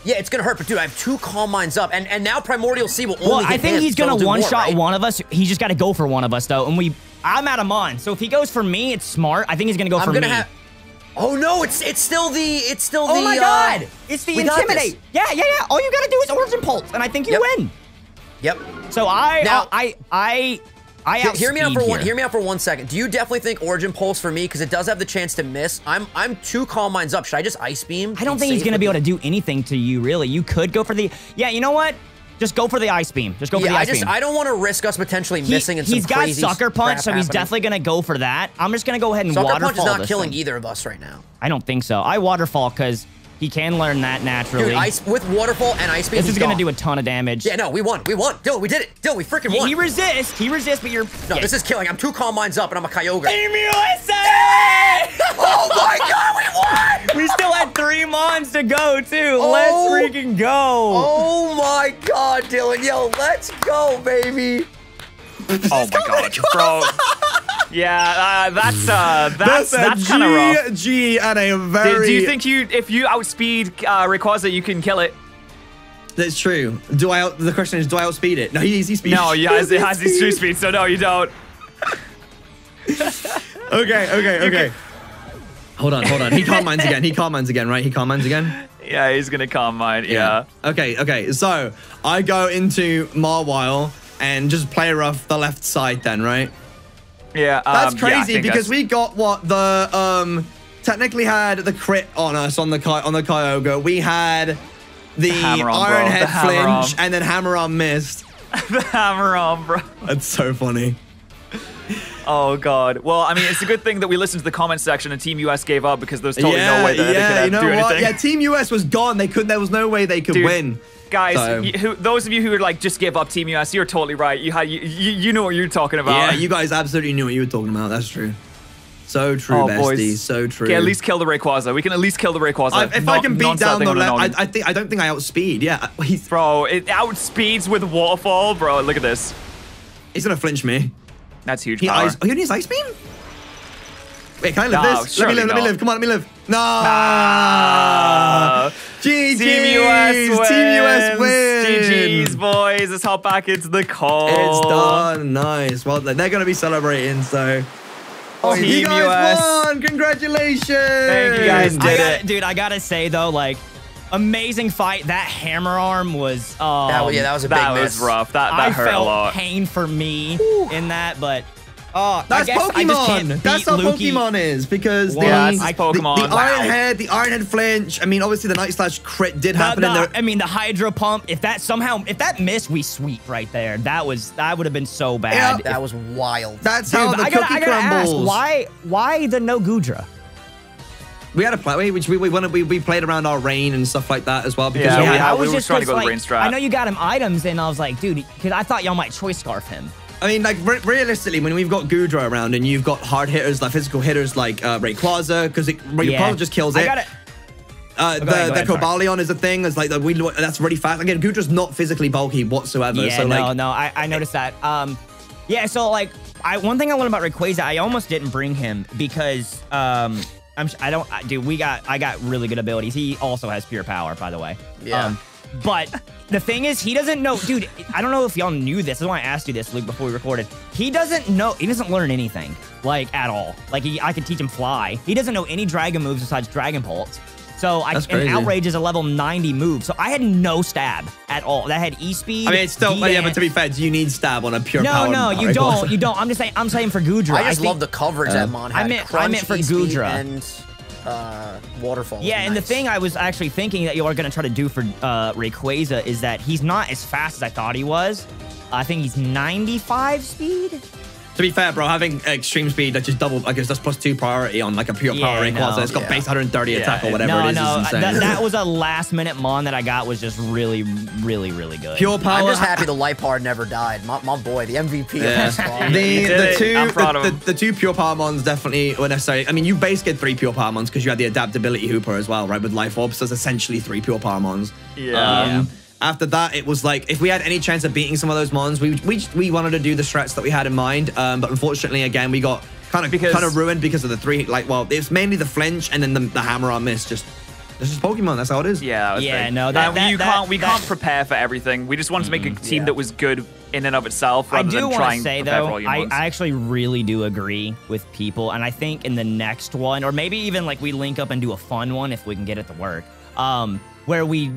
Yeah, it's gonna hurt, but dude, I have two calm minds up, and and now Primordial Sea will only Well, I think him, he's gonna do one more, shot right? one of us. He's just got to go for one of us though, and we. I'm out of mon, so if he goes for me, it's smart. I think he's gonna go I'm for gonna me. Oh no, it's it's still the it's still oh the. my uh, god! It's the we got this. intimidate. Yeah, yeah, yeah. All you gotta do is Origin Pulse, and I think you Yep. win. Yep. So I, Now- I, I, I. Hear, hear me out for one. Hear me out for one second. Do you definitely think Origin Pulse for me because it does have the chance to miss? I'm I'm two calm minds up. Should I just Ice Beam? I don't think he's gonna be able to do anything to you, really. You could go for the. Yeah, you know what? Just go for the ice beam. Just go for Yeah, the I ice I just beam. I don't want to risk us potentially He- missing and some he's got sucker punch, so he's happening. definitely gonna go for that. I'm just gonna go ahead and Sucker waterfall punch is not killing thing. either of us right now. I don't think so. I waterfall because he can learn that naturally. Dude, ice with waterfall and ice beam. this he's is gonna gone. do a ton of damage. Yeah, no, we won. We won. Dylan, we did it. Dylan, we freaking won. he resists. He resists, but you're. no, yeah. this is killing. I'm two calm minds up, and I'm a Kyogre. Team USA! oh my god, we won! we still had three mons to go too. Oh. Let's freaking go. Oh my god, Dylan. Yo, let's go, baby. Oh my god, bro. Yeah, uh, that's uh, that's that's, a kind of rough. GG and a Do, very. do you think you, if you outspeed uh, Rayquaza, you can kill it? that's true? Do I? Out, the question is, do I outspeed it? No, he easy speed. No, it has, it has its true speed, so no, you don't. Okay, okay, okay. Hold on, hold on. He calm minds again. He calm minds again, right? He calm minds again. Yeah, he's gonna calm mine. Yeah. Okay, okay. So I go into Mawile and just play her off the left side, then, right? Yeah. That's um, yeah, I crazy think because that's- we got what the um technically had the crit on us on the Ky- on the Kyogre. We had the, hammer arm. Iron The Head hammer flinch and then Hammer Arm missed. the hammer arm, bro. That's so funny. Oh god. Well, I mean, it's a good thing that we listened to the comment section and Team US gave up because there's totally yeah, no way that yeah, they you know do what? anything. Yeah, Team US was gone. They could. There was no way they could Dude, win. Guys, So- who, those of you who would like just give up Team US, you're totally right. You had you, you, you know what you're talking about. Yeah, you guys absolutely knew what you were talking about. That's true. So true, Oh, bestie. boys. So true. Okay, at least kill the Rayquaza. We can at least kill the Rayquaza. I, if I can beat down the left. I, I think I don't think I outspeed. Yeah, he's Bro, it outspeeds with waterfall, bro. Look at this. he's gonna flinch me. That's huge He power. ice. Oh, he needs ice beam. Wait, can I live No, this? Let me live. Let me live. Come on, let me live. No. Ah. GG's. Team US wins. Team US wins. GG's, boys. Let's hop back into the call. It's done. Nice. Well, they're going to be celebrating. So, oh, Team you guys US. won. Congratulations. Thank you guys. I Did gotta, it. dude. I gotta say though, like, amazing fight. That hammer arm was. Um, That, yeah, that was a big That miss. was rough. That, that I hurt felt a lot. pain for me in that, but. Oh, That's I guess I Pokemon. That's how Lukey. Pokemon is because Wow. the, Yeah, that's the, Pokemon. the Wow. Iron Head, the Iron Head flinch. I mean, obviously the Night Slash crit did The- happen the- in there. I mean, the Hydro Pump. If that somehow, if that missed, we sweep right there. That was that would have been so bad. Yeah. If- That was wild. That's Dude, how the I gotta, cookie I gotta ask, crumbles. why why the no Goodra? we had a play, which we we, wanted, we we played around our rain and stuff like that as well because Yeah, we we had, had- I was were just trying to go the like, brain strat. I know you got him items, and I was like, dude, because I thought y'all might choice scarf him. I mean, like re- realistically, when we've got Goodra around and you've got hard hitters, like physical hitters like uh, Rayquaza, because Rayquaza just kills it. I got it. Uh, go the ahead, the ahead, sorry. Cobalion is a thing. It's like the, we that's really fast. Again, Goodra's not physically bulky whatsoever. Yeah, so no, like, no, I, I noticed that. Um, yeah, so like, I one thing I learned about Rayquaza, I almost didn't bring him because um, I'm I don't I, dude, we got I got really good abilities. He also has pure power, by the way. Yeah. Um, but the thing is, he doesn't know, dude. I don't know if y'all knew this. That's why I asked you this, Luke, before we recorded. He doesn't know. He doesn't learn anything, like at all. Like he, I could teach him fly. He doesn't know any dragon moves besides Dragon Pulse. So I, That's and crazy. outrage is a level 90 move. So I had no stab at all. That had E speed. I mean, it's still, but yeah, but to be fair, do you need stab on a pure No, power? no, you don't. You don't. I'm just saying. I'm saying for Goodra. I just think- love the coverage that Mon I had. meant- I Crunch, meant for E-speed, Goodra. and uh, waterfall. Yeah, and the thing I was actually thinking that you are going to try to do for uh, Rayquaza is that he's not as fast as I thought he was. I think he's 95 speed. To be fair, bro, having extreme speed that just double, like it's just plus two priority on like a pure Yeah, power I Rayquaza. know. It's got Yeah. base 130 Yeah, attack or whatever no, it is. no, is insane. that, that was a last minute mon that I got was just really, really, really good. pure power. I'm just happy the light part never died. My, my boy, the MVP of Yeah. this squad. The, the two the, the, the two pure power mons definitely were necessary. I mean, you base get three pure power mons because you had the adaptability Hoopa as well, right? With life orbs, so it's essentially three pure power mons. Yeah. Um, After that, it was like if we had any chance of beating some of those mons, we we we wanted to do the strats that we had in mind. Um, but unfortunately, again, we got kind of Because- kind of ruined because of the three. Like, well, it's mainly the flinch and then the, the hammer arm miss. Just this is Pokemon. That's how it is. Yeah, that was Yeah, big. no, that- that- you that- can't. We that- can't prepare for everything. We just wanted to make a team yeah. that was good in and of itself, I rather do than want trying to say to for though, I. I actually really do agree with people, and I think in the next one, or maybe even like we link up and do a fun one if we can get it to work, um, where we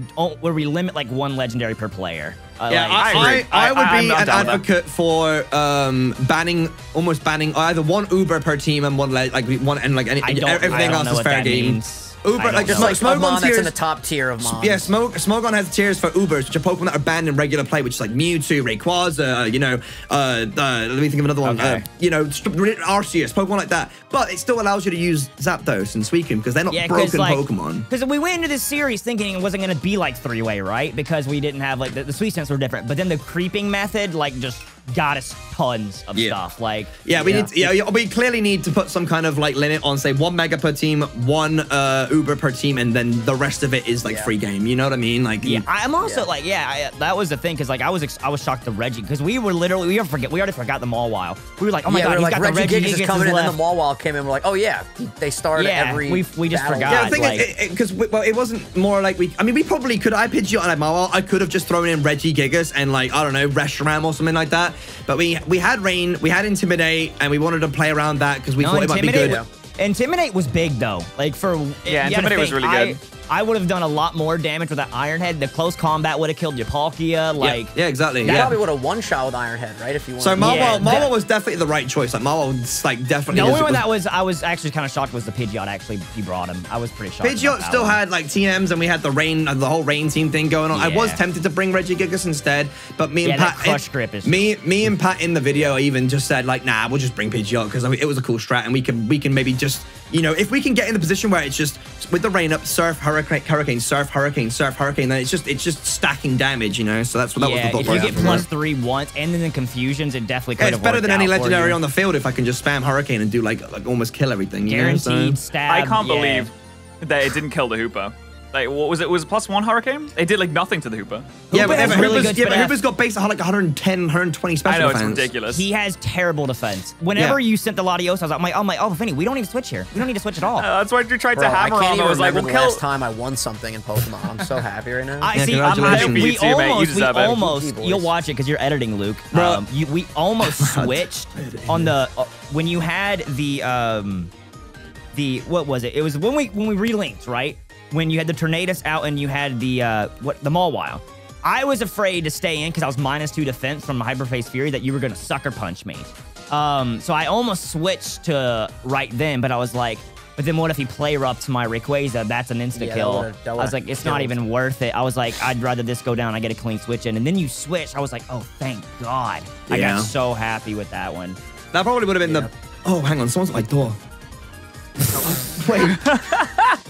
where we limit like one legendary per player. Uh, Yeah, like- I, I I. I, would be an down with that. advocate for um, banning, almost banning either one Uber per team and one le- like one and like any, everything else is fair game. means. Uber, like, know. just Like Smogon that's in the top tier of Mon. Yeah, Smoke Smogon has tiers for Ubers, which are Pokemon that are banned in regular play, which is like Mewtwo, Rayquaza, uh, you know, uh, uh, let me think of another one. Okay. Uh, you know, Arceus, Pokemon like that. But it still allows you to use Zapdos and Suicune because they're not Yeah, broken like, Pokemon. Because we went into this series thinking it wasn't going to be like three way, right? Because we didn't have like the, the sweet sense were different, but then the creeping method like just got us tons of Yeah. stuff. Like Yeah, we Yeah. need. Yeah, yeah, we clearly need to put some kind of like limit on, say, one mega per team, one uh, Uber per team, and then the rest of it is like Yeah. free game. You know what I mean? Like, Yeah, I'm also Yeah. like, yeah, I, that was the thing because like I was ex- I was shocked to Reggie because we were literally we forget we already forgot the mall while we were like, oh my yeah, god, we he's like got Reggie, the Reggie Gigas is coming in, and left. then the Mawile came in. We're like, oh yeah, they started Yeah, every. we- we just battle. forgot. Yeah, the thing like- is, because well, it wasn't more like we. I mean, we probably could. I Pidgeot and Mawile. I could have just thrown in Regigigas and like I don't know Reshiram or something like that. But we we had Rain, we had Intimidate, and we wanted to play around that because we No, thought it might be good. Wa- Intimidate was big though. Like for Yeah, you gotta Intimidate was really good. I would have done a lot more damage with that Iron Head. The close combat would have killed Yapalkia. Like yeah, exactly. You yeah. probably would have one shot with Iron Head, right? If you want. So Mawile, Yeah, Mawile that- was definitely the right choice. Like Mawile, was, like definitely. the only one that was I was actually kind of shocked was the Pidgeot. Actually, he brought him. I was pretty shocked. about Pidgeot that still one. had like TMs and we had the rain, uh, the whole rain team thing going on. I was tempted to bring Regigigas instead, but me and Yeah, that Pat, crush grip is- me, me and Pat in the video even just said like, nah, we'll just bring Pidgeot because I mean, it was a cool strat and we can we can maybe just you know if we can get in the position where it's just with the rain up, surf hurricane, hurricane, surf hurricane, surf hurricane, then it's just it's just stacking damage, you know. So that's what that yeah, was the if you get plus it. three once and then the confusions, it definitely could Yeah, have it's better than any legendary on the field if I can just spam hurricane and do like like almost kill everything. You know? So- guaranteed stab. I can't yeah. believe that it didn't kill the Hoopa. Like, what was it? Was it plus one Hurricane? It did like nothing to the Hoopa. Yeah, Hoopa but, has really good yeah, but finesse. Hoopa's got base like 110, 120 special I know it's ridiculous. He has terrible defense. Whenever Yeah. you sent the Latios, I was like, I'm like, oh my, oh, Vinny, we don't need to switch here. We don't need to switch at all. Uh, that's why we tried Bro, to I hammer can't on. even I was like, remember we'll the kill. last time I won something in Pokemon. I'm so happy right now. I Yeah, see. I'm congratulations. we You too, mate. You almost, we it. almost, you'll watch it because you're editing, Luke. Bro. Um, you, we almost switched on the uh, when you had the um, the what was it? It was when we when we relinked, right? When you had the Tornadus out and you had the uh, what the Mawile. I was afraid to stay in because I was minus two defense from Hyperspace Fury that you were gonna sucker punch me. Um, so I almost switched to right then, but I was like, but then what if he play up to my Rayquaza? That's an insta Yeah, kill. would've- that I was like, it's not killed. even worth it. I was like, I'd rather this go down. I get a clean switch in, and then you switch. I was like, oh, thank God. I Yeah. got so happy with that one. That probably would have been the. Oh, hang on, someone's at my door. Wait.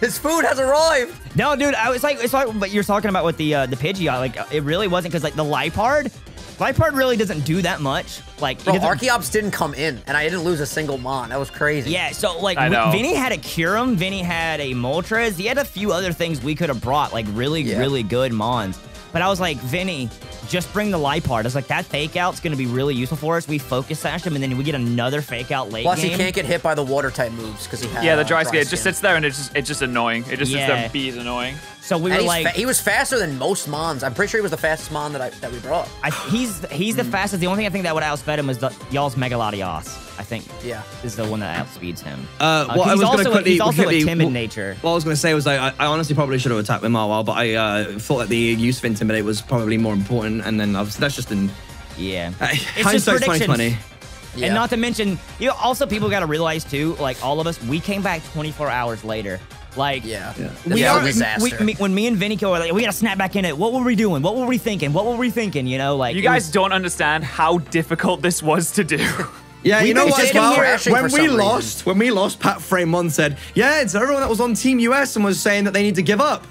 His food has arrived. No, dude, I was like, it's like, but you're talking about with the uh, the Pidgeot, like it really wasn't because like the Liepard, Liepard really doesn't do that much. Like, Bro, because it- Archeops didn't come in, and I didn't lose a single Mon. That was crazy. yeah, so like we- Vinny had a Kyurem, Vinny had a Moltres, he had a few other things we could have brought, like really, Yeah. really good Mons. But I was like, Vinny, just bring the Liepard. I was like, that fake out's gonna be really useful for us. We focus sash him, and then we get another fake out late Plus, game. he can't get hit by the water type moves because he has. Yeah, the uh, dry skin. It just sits there and it's just it's just annoying. It just sits there Yeah. and bees annoying. So we And were like, fa- he was faster than most Mons. I'm pretty sure he was the fastest Mon that I that we brought. I, he's he's the fastest. The only thing I think that would outsped him is the y'all's Mega Latios. I think Yeah. is the one that outspeeds him. Uh, Uh, what I he's was going also, to quickly, he's also quickly- a timid what- nature. What I was going to say was like, I, I honestly probably should have attacked with Mawile, but I uh, thought that the use of Intimidate was probably more important, and then obviously that's just in Yeah. uh, It's just hindsight's predictions. 2020. Yeah. And not to mention, you know, also people got to realize too, like all of us, we came back 24 hours later. Like, Yeah. Yeah. We is are. disaster. We, me, when me and Vinny go, like, we gotta snap back in it. What were we doing? What were we thinking? What were we thinking? You know, like You guys was- don't understand how difficult this was to do. Yeah, We've you know been what? As well, when we some lost, when we lost, Pat Frame One said, "Yeah, it's everyone that was on Team US and was saying that they need to give up."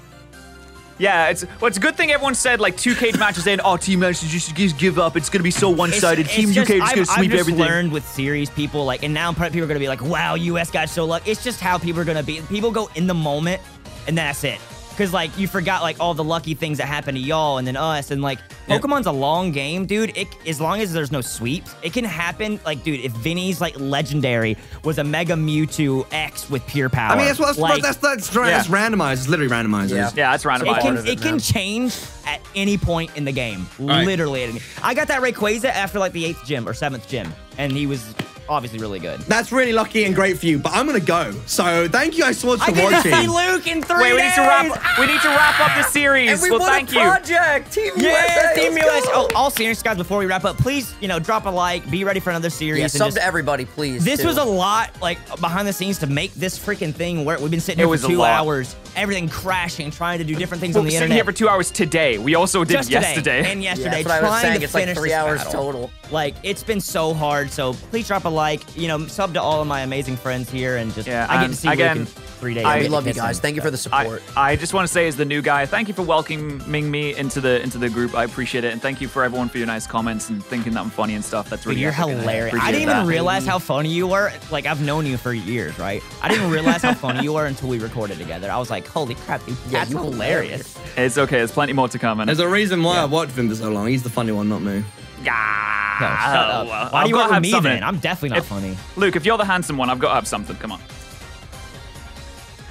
Yeah, it's well, it's a good thing everyone said like two cage matches in. Oh, team matches just, just give up. It's gonna be so one-sided. team just- UK just I've, gonna I've sweep just everything. learned with series people, like, and now people are gonna be like, "Wow, US got so lucky." It's just how people are gonna be. People go in the moment, and that's it. Because like you forgot like all the lucky things that happened to y'all and then us and like Yep. Pokemon's a long game, dude. It as long as there's no sweeps, it can happen. Like, dude, if Vinny's like legendary was a Mega Mewtwo X with pure power, I mean, that's what that's, like, that's, that's, that's, Yeah. randomized. It's literally randomizers. Yeah. Yeah, that's it randomized. can it it can change at any point in the game. right. Literally at any. I got that Rayquaza after like the eighth gym or seventh gym, and he was obviously really good. That's really lucky and great for you, but I'm gonna go. So thank you guys so much I for get to see Luke in three Wait, we need to wrap. We need to wrap up the series. And we well, won thank a you. project. Team Yeah, USA. Team let's US. go. Oh, all serious guys, before we wrap up, please, you know, drop a like, be ready for another series. Yeah, and sub just- to everybody, please. This too. was a lot, like behind the scenes, to make this freaking thing work. We've been sitting It here for a two hours, everything crashing, trying to do different things Well, on the sitting internet. here for two hours today. We also did just today yesterday. and Yeah, yesterday, that's what I was trying saying. to It's like three hours battle. total. Like it's been so hard. So please drop a like. Like, you know, sub to all of my amazing friends here, and just Yeah, I get um, to see again, Luke in three days. I- I We love you kiss him guys. and Thank you for the stuff. I, support. I just want to say, as the new guy, thank you for welcoming me into the into the group. I appreciate it, and thank you for everyone for your nice comments and thinking that I'm funny and stuff. That's Dude, really you're epic, and I hilarious. I didn't even realize how funny you were. Like I've known you for years, right? I didn't realize how funny you were until we recorded together. I was like, holy crap, dude, Yeah, that's you hilarious. It's okay. There's plenty more to come. And There's a reason why I've watched him for so long. He's the funny one, not me. Ah, No, shut up. well, Why I've do you want to have me something. then? I'm definitely not If- funny. Luke, if you're the handsome one, I've got to have something. Come on.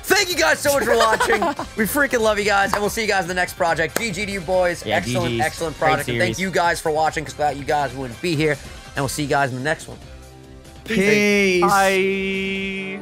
Thank you guys so much for watching. we freaking love you guys, and we'll see you guys in the next project. GG to you boys. Yeah, excellent, GGs. excellent Great project. And thank you guys for watching, because without you guys, we wouldn't be here. And we'll see you guys in the next one. Peace. Bye.